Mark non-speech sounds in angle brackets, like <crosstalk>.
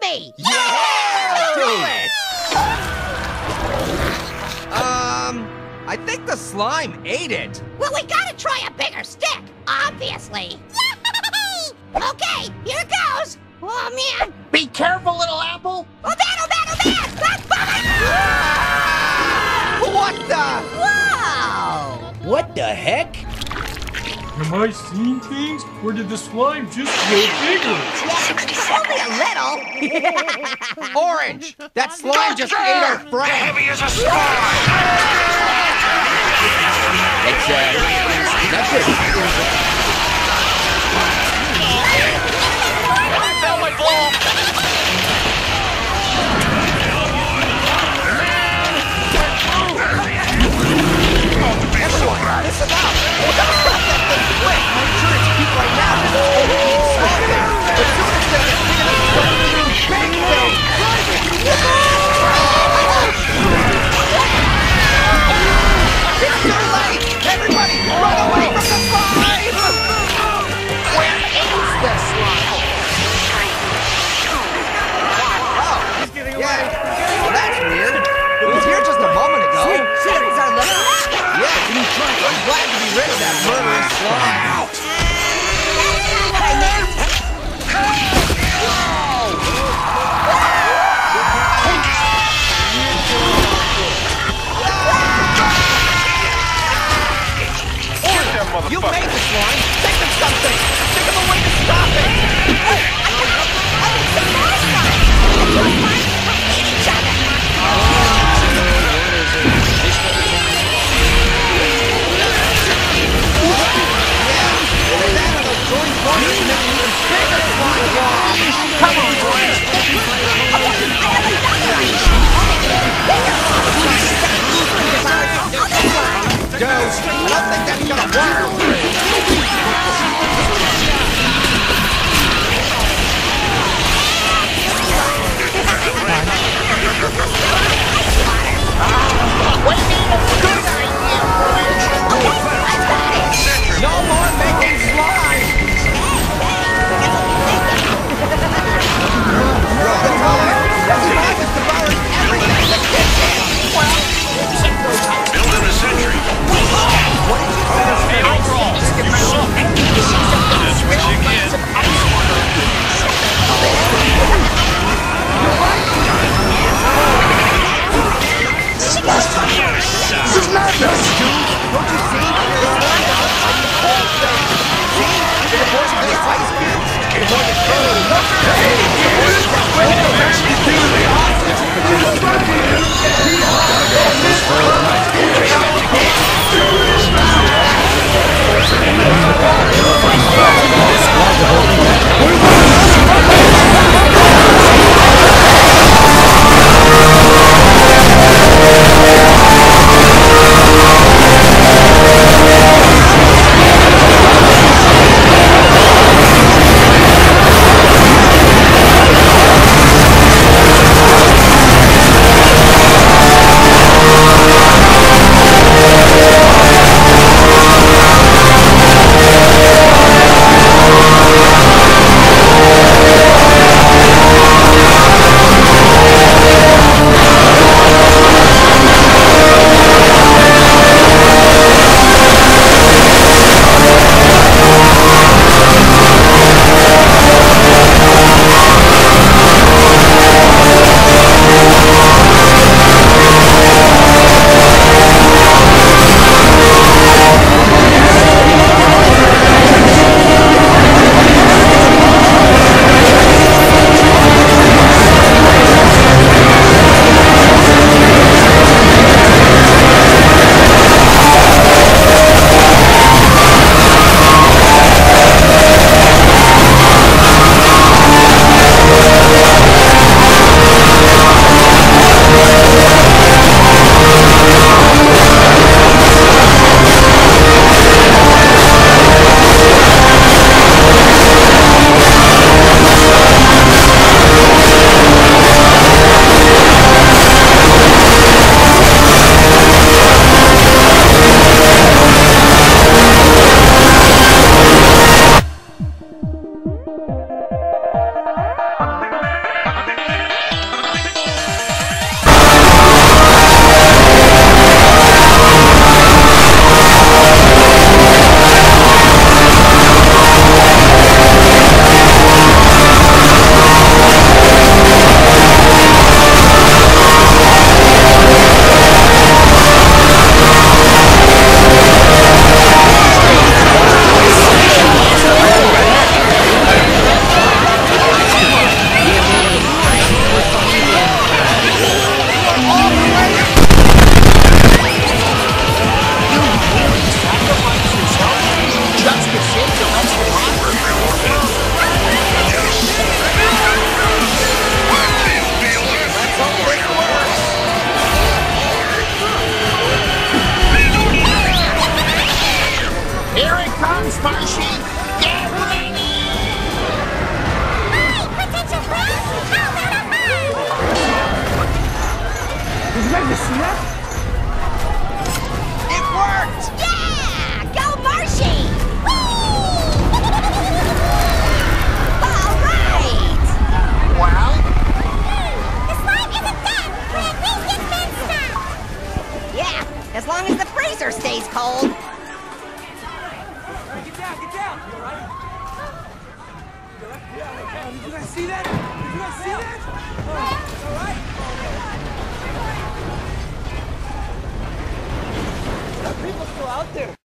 me! Yeah! Do it! Um, I think the slime ate it. Well, we gotta try a bigger stick, obviously. okay, here it goes. Oh, man. Be careful, little apple! Am I seeing things, or did the slime just grow bigger? Only a little. <laughs> Orange! That slime just ate our friend! Heavy as a slime! It's, uh, not good. I fell my a moment ago. Things are looking Yes, I'm glad to be rid of that murderous slime. Don't you see? There's light on the cold thing. See? There's the bunch of this ice cubes. It's like a cold. Hey, dude! What the heck are you doing? This is what we do. This is what we do. down, get down! You alright? Yeah, okay. Did you guys see that? Did you guys see that? Oh, alright? Oh, no. There are people still out there.